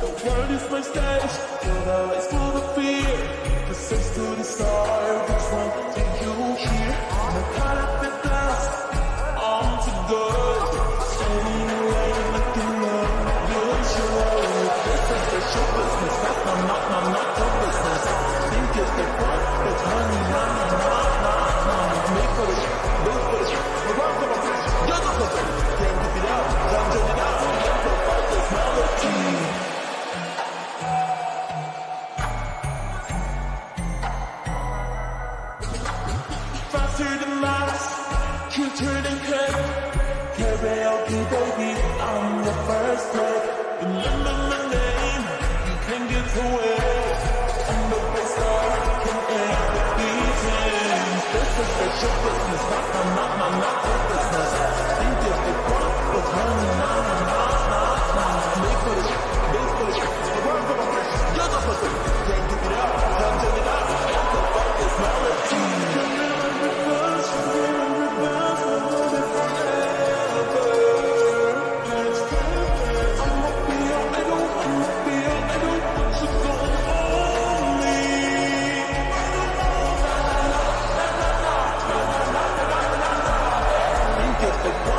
The world is my stage, but I rise to the fear. The sense to the star, which one do you hear? Karaoke, baby, I'm the first play. Remember my name, you can get away. I'm the best star can ever be seen. This is special business, not my, not my, not your business. But